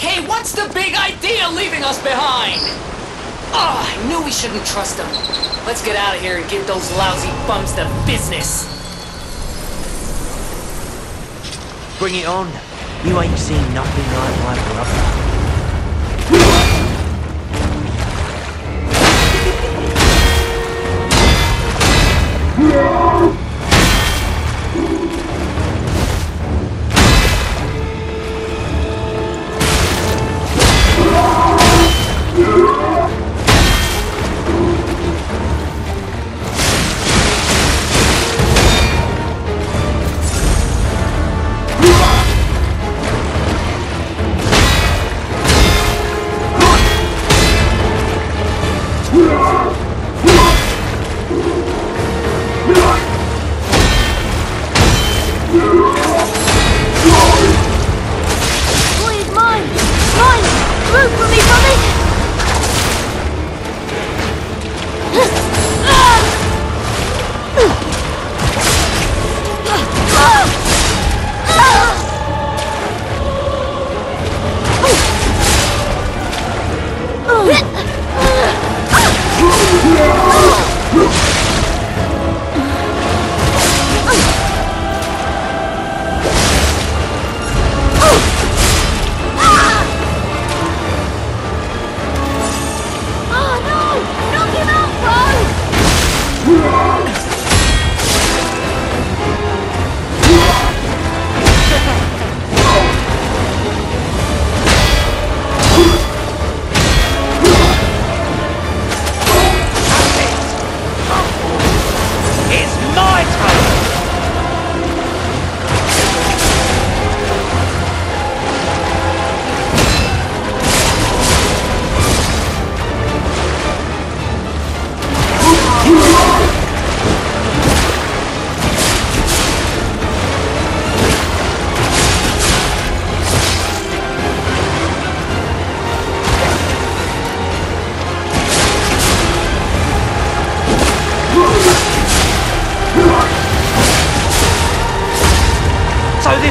Hey, what's the big idea leaving us behind? Oh, I knew we shouldn't trust them. Let's get out of here and give those lousy bums the business. Bring it on. You ain't seen nothing like my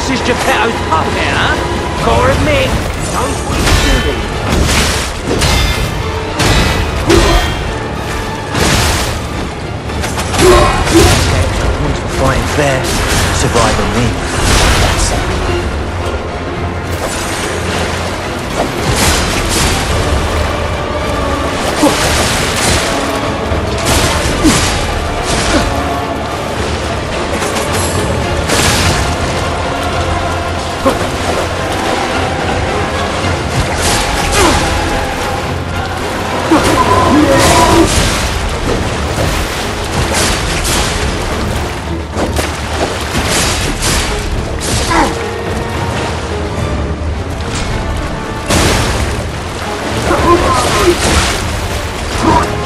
this is Geppetto's puppet, huh? Gotta admit, what he's doing. One's for fighting fair, surviving me. Oh, my God.